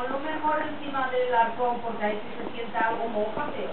ponlo mejor encima del arcón porque ahí si se sienta algo, mójate.